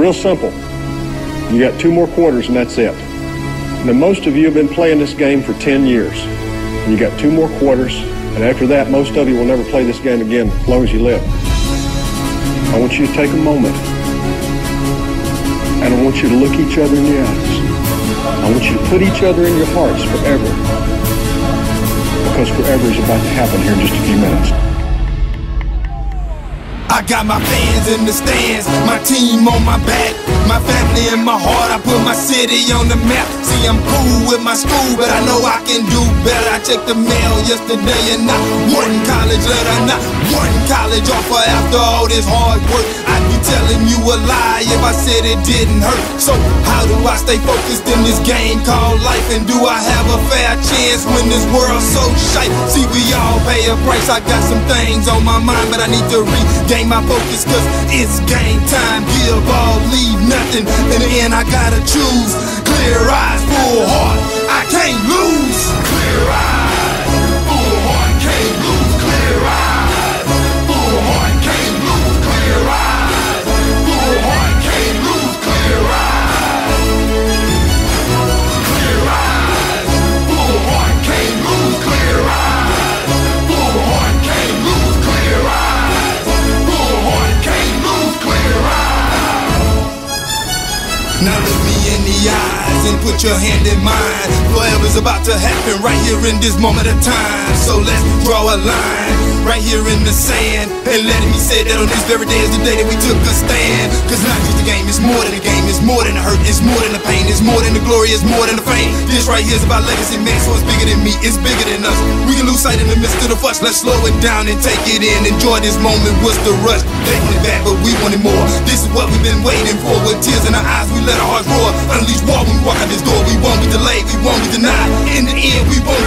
Real simple. You got two more quarters and that's it. Now, most of you have been playing this game for 10 years. You got two more quarters, and after that, most of you will never play this game again as long as you live. I want you to take a moment, and I want you to look each other in the eyes. I want you to put each other in your hearts forever, because forever is about to happen here in just a few minutes. I got my fans in the stands, my team on my back, my family in my heart. I put my city on the map. See, I'm cool with my school, but I know I can do better. I checked the mail yesterday and not one college letter, not one college offer after all this hard work. Be telling you a lie if I said it didn't hurt. So, how do I stay focused in this game called life? And do I have a fair chance when this world's so shite? See, we all pay a price. I got some things on my mind, but I need to regain my focus cause it's game time. Give all, leave nothing. In the end, I gotta choose. Clear eyes, full heart. I can't lose. Your hand in mine. Forever's about to happen right here in this moment of time. So let's draw a line right here in the sand. And let me say that on this very day is the day that we took a stand. Cause not just a game, it's more than a game. It's more than the hurt, it's more than the pain. It's more than the glory, it's more than the fame. This right here is about legacy, man. So it's bigger than me, it's bigger than us. We can lose sight in the midst of the fuss. Let's slow it down and take it in. Enjoy this moment. What's the rush? They wanted back, but we wanted more. This is what we've been waiting for. With tears in our eyes, we let our hearts roar. Unleash war when we walk out this door. We won't be delayed, we won't be denied. In the end, we won't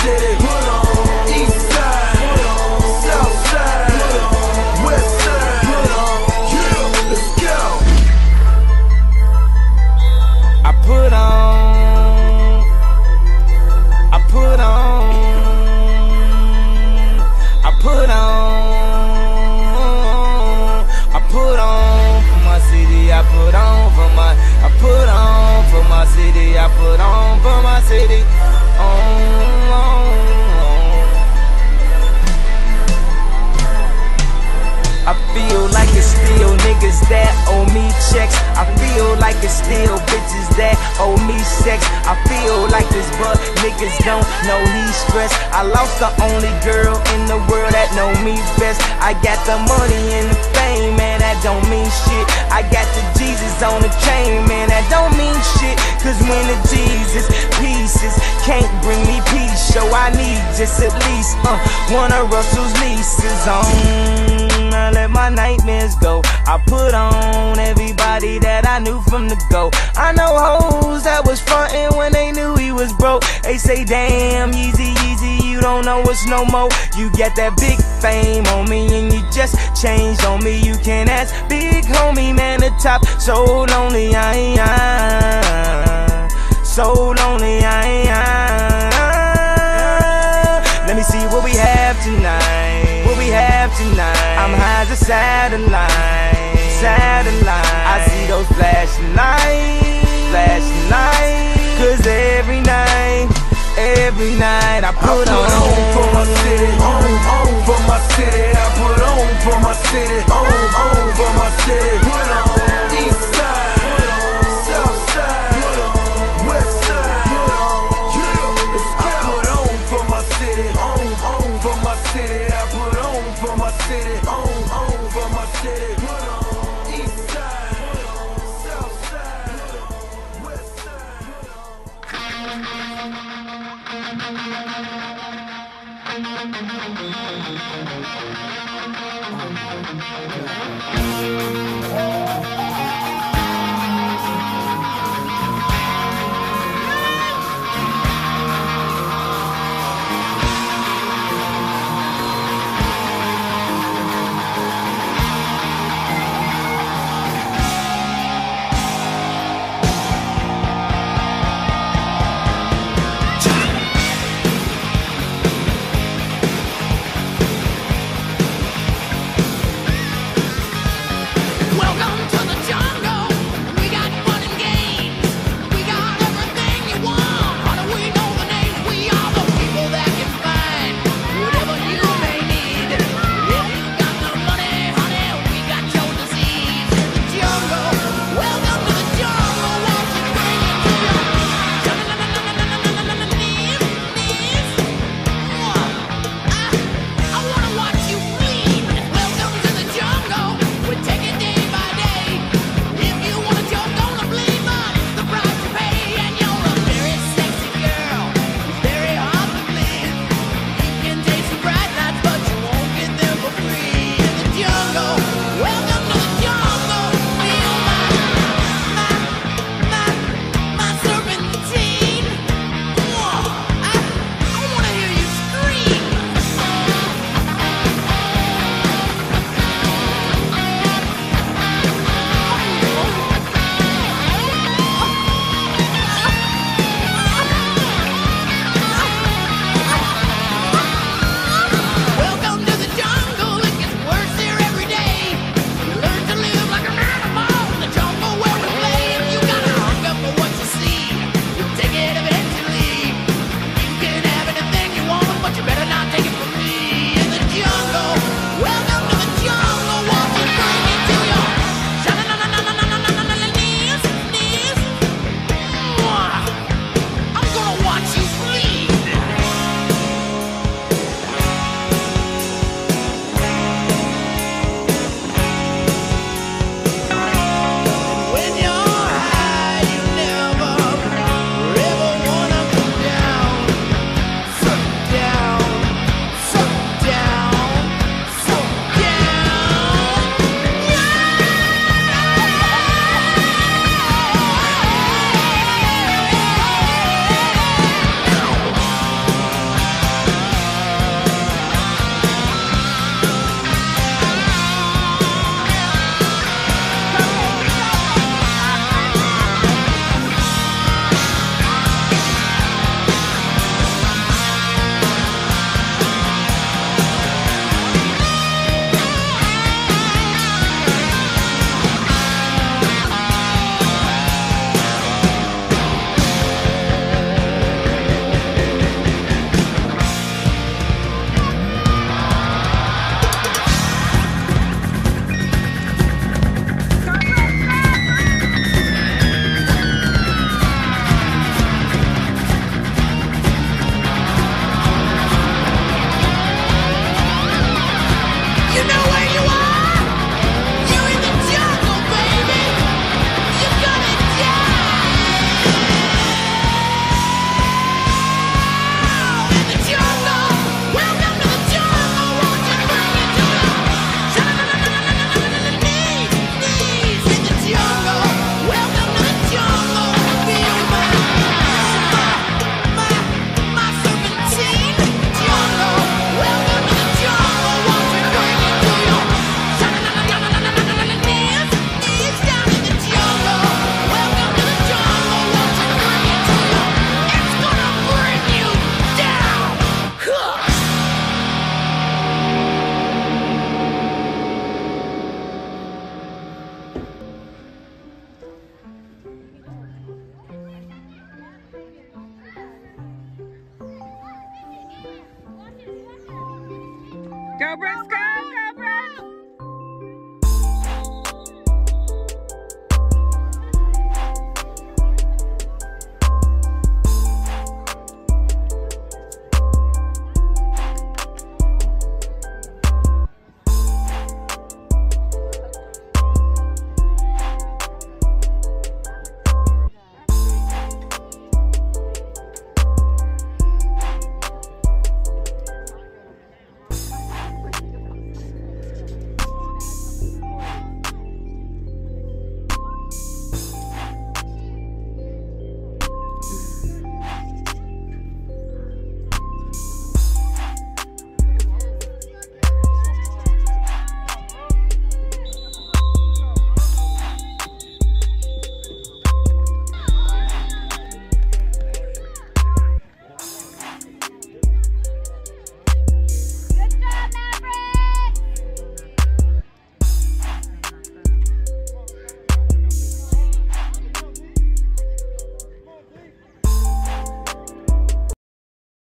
city. Put on. East side, put on. South side, put on. West side, put on. Yeah, let's go. I put on, I put on, I put on, I put on for my city, I put on for my, I put on for my city, I put on for my city. Still bitches that owe me sex. I feel like this, but niggas don't know he's stressed. I lost the only girl in the world that know me best. I got the money and the fame, man, that don't mean shit. I got the Jesus on the chain, man, that don't mean shit. Cause when the Jesus pieces can't bring me peace, so I need just at least uh, one of Russell's leases on. I let my nightmares go. I put on everybody that I knew from the go. I know hoes that was frontin' when they knew he was broke. They say, damn, Yeezy, Yeezy, you don't know us no more. You got that big fame on me and you just changed on me. You can't ask big homie, man, the top. So lonely, I am. So lonely, I am. Tonight. I'm a satellite. Satellite. I see those flashing lights. Flashing lights. Cause every night, every night I I put, put on for my city, on, on for my city. I put on for my city, on, on for my city. Put on. East side, put on. South side, put on. West side, put on. Yeah. I put on for my city, on, on for my city. I put on for my city, on, on for my city.